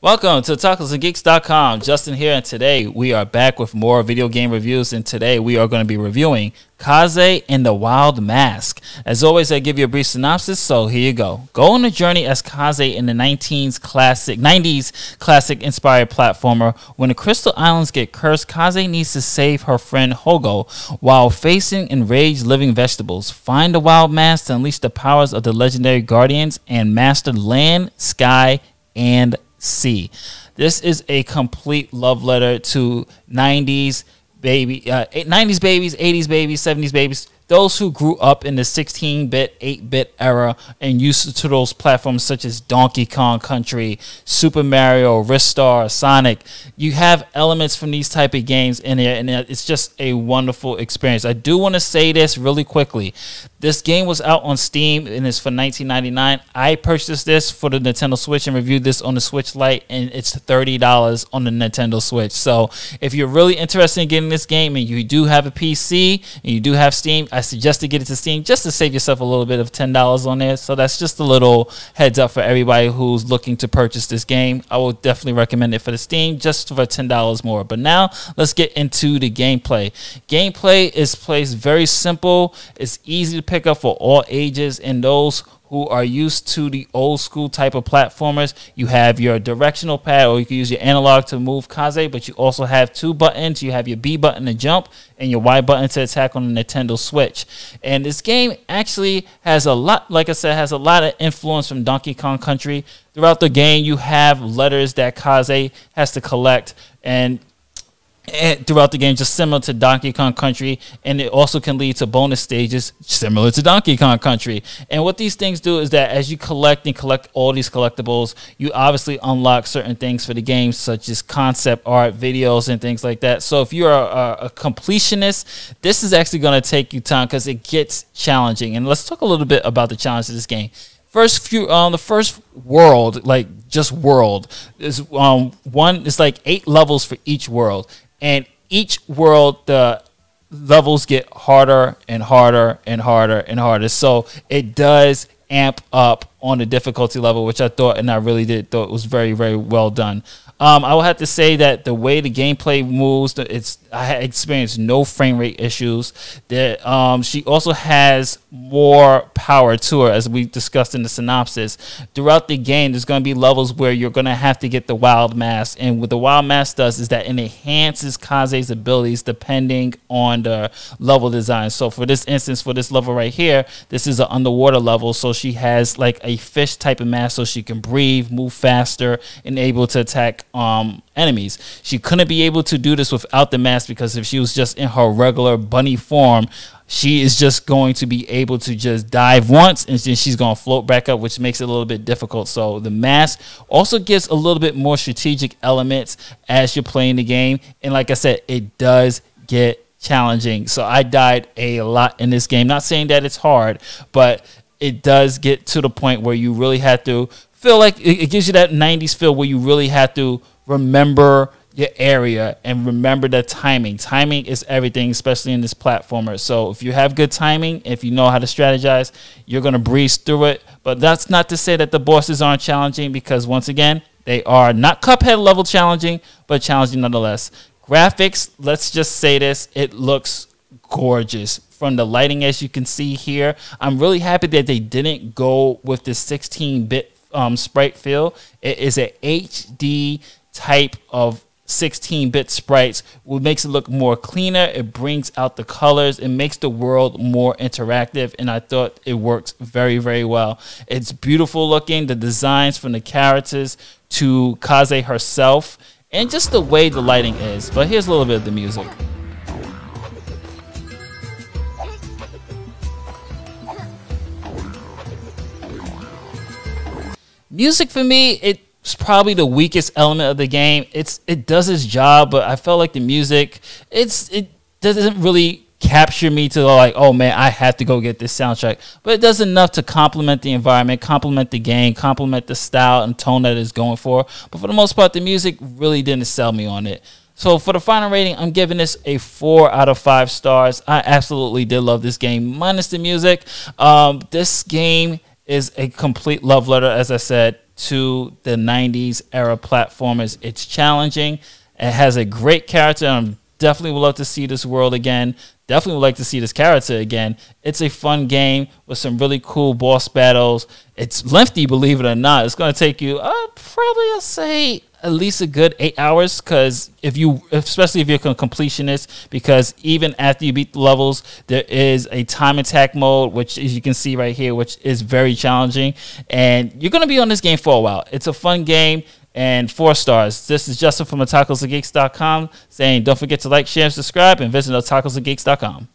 Welcome to OtakusandGeeks.com. Justin here, and today we are back with more video game reviews. And today we are going to be reviewing Kaze and the Wild Mask. As always, I give you a brief synopsis, so here you go. Go on a journey as Kaze in the 19s classic, 90s classic inspired platformer. When the Crystal Islands get cursed, Kaze needs to save her friend Hogo while facing enraged living vegetables. Find the Wild Mask to unleash the powers of the legendary Guardians and master land, sky, and sea. This is a complete love letter to 90s baby, uh, 90s babies, 80s babies, 70s babies those who grew up in the 16 bit, 8 bit era and used to those platforms such as Donkey Kong Country, Super Mario, Ristar, Sonic, you have elements from these type of games in there, and it's just a wonderful experience. I do want to say this really quickly. This game was out on Steam and it's for 19.99. I purchased this for the Nintendo Switch and reviewed this on the Switch Lite, and it's $30 on the Nintendo Switch. So if you're really interested in getting this game and you do have a PC and you do have Steam, suggest to get it to Steam just to save yourself a little bit of ten dollars on there. So that's just a little heads up for everybody who's looking to purchase this game. I will definitely recommend it for the Steam just for ten dollars more. But now let's get into the gameplay. Gameplay is placed very simple. It's easy to pick up for all ages and those who are used to the old school type of platformers, you have your directional pad or you can use your analog to move Kaze, but you also have two buttons. You have your B button to jump and your Y button to attack on the Nintendo Switch. And this game actually has a lot, like I said, has a lot of influence from Donkey Kong Country. Throughout the game, you have letters that Kaze has to collect and throughout the game, just similar to Donkey Kong Country, and it also can lead to bonus stages similar to Donkey Kong Country. And what these things do is that as you collect and collect all these collectibles, you obviously unlock certain things for the game, such as concept art, videos, and things like that. So if you're a, a completionist, this is actually going to take you time because it gets challenging. And let's talk a little bit about the challenge of this game first few um the first world like just world is um one it's like eight levels for each world and each world the levels get harder and harder and harder and harder. So it does amp up on the difficulty level, which I thought and I really did thought was very very well done. Um, I will have to say that the way the gameplay moves, it's I experienced no frame rate issues. That um, she also has more power to her, as we discussed in the synopsis. Throughout the game, there's going to be levels where you're going to have to get the Wild Mask, and what the Wild Mask does is that it enhances Kaze's abilities depending on the level design. So for this instance, for this level right here, this is an underwater level, so she has like a fish type of mask, so she can breathe, move faster, and able to attack um, enemies. She couldn't be able to do this without the mask because if she was just in her regular bunny form, she is just going to be able to just dive once and then she's going to float back up, which makes it a little bit difficult. So the mask also gives a little bit more strategic elements as you're playing the game. And like I said, it does get challenging. So I died a lot in this game. Not saying that it's hard, but it does get to the point where you really have to feel like it, gives you that 90s feel where you really have to remember your area and remember the timing. Timing is everything, especially in this platformer. So if you have good timing, if you know how to strategize, you're gonna breeze through it. But that's not to say that the bosses aren't challenging because once again, they are not Cuphead level challenging, but challenging nonetheless. Graphics, let's just say this, it looks gorgeous. From the lighting as you can see here. I'm really happy that they didn't go with the 16 bit um, sprite feel. It is a HD type of 16-bit sprites. What makes it look more cleaner it brings out the colors it makes the world more interactive and i thought it works very very well. It's beautiful looking. The designs from the characters to kaze herself and just the way the lighting is. But here's a little bit of the music music for me, it's probably the weakest element of the game. It's it does its job, but I felt like the music, it's it doesn't really capture me to like, oh man, I have to go get this soundtrack. But it does enough to complement the environment, complement the game, complement the style and tone that it's going for. But for the most part, the music really didn't sell me on it. So for the final rating, I'm giving this a four out of five stars. I absolutely did love this game, minus the music. Um, this game is a complete love letter, as I said, to the 90s era platformers. It's challenging. It has a great character. I'm definitely would love to see this world again. Definitely would like to see this character again. It's a fun game with some really cool boss battles. It's lengthy, believe it or not. It's going to take you uh, probably, I'll say, at least a good eight hours. Because if you, especially if you're a completionist, because even after you beat the levels, there is a time attack mode, which as you can see right here, which is very challenging. And you're going to be on this game for a while. It's a fun game and four stars. This is Justin from otakusandgeeks.com saying don't forget to like, share, and subscribe and visit otakusandgeeks.com.